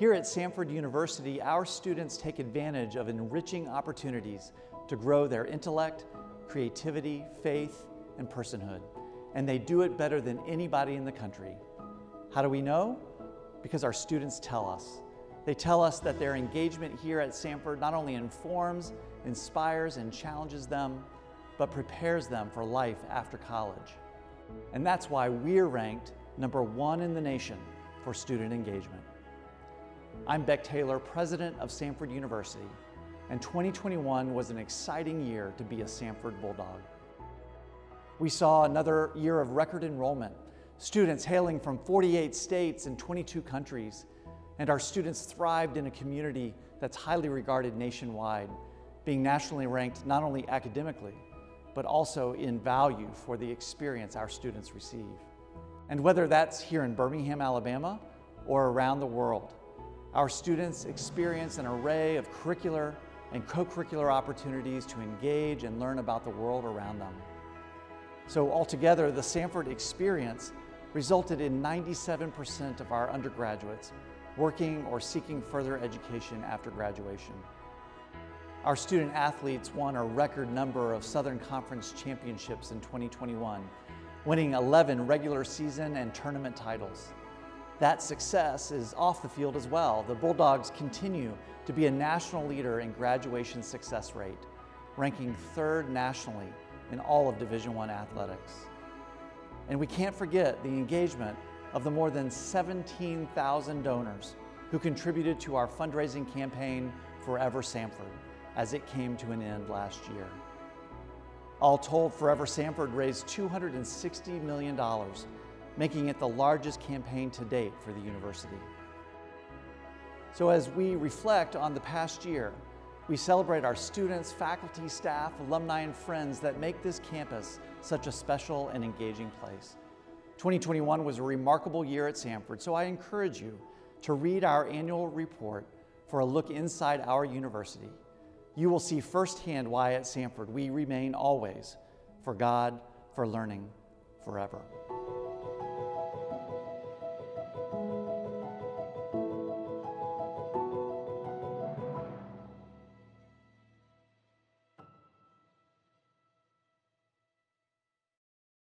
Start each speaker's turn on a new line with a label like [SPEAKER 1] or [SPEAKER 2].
[SPEAKER 1] Here at Samford University, our students take advantage of enriching opportunities to grow their intellect, creativity, faith, and personhood. And they do it better than anybody in the country. How do we know? Because our students tell us. They tell us that their engagement here at Samford not only informs, inspires, and challenges them, but prepares them for life after college. And that's why we're ranked number one in the nation for student engagement. I'm Beck Taylor, president of Samford University, and 2021 was an exciting year to be a Samford Bulldog. We saw another year of record enrollment, students hailing from 48 states and 22 countries, and our students thrived in a community that's highly regarded nationwide, being nationally ranked not only academically, but also in value for the experience our students receive. And whether that's here in Birmingham, Alabama, or around the world, our students experience an array of curricular and co-curricular opportunities to engage and learn about the world around them. So altogether, the Samford experience resulted in 97% of our undergraduates working or seeking further education after graduation. Our student athletes won a record number of Southern Conference championships in 2021, winning 11 regular season and tournament titles. That success is off the field as well. The Bulldogs continue to be a national leader in graduation success rate, ranking third nationally in all of Division I athletics. And we can't forget the engagement of the more than 17,000 donors who contributed to our fundraising campaign Forever Samford as it came to an end last year. All told, Forever Samford raised $260 million making it the largest campaign to date for the university. So as we reflect on the past year, we celebrate our students, faculty, staff, alumni, and friends that make this campus such a special and engaging place. 2021 was a remarkable year at Samford, so I encourage you to read our annual report for a look inside our university. You will see firsthand why at Samford we remain always for God, for learning, forever.